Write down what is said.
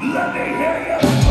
Let me hear you.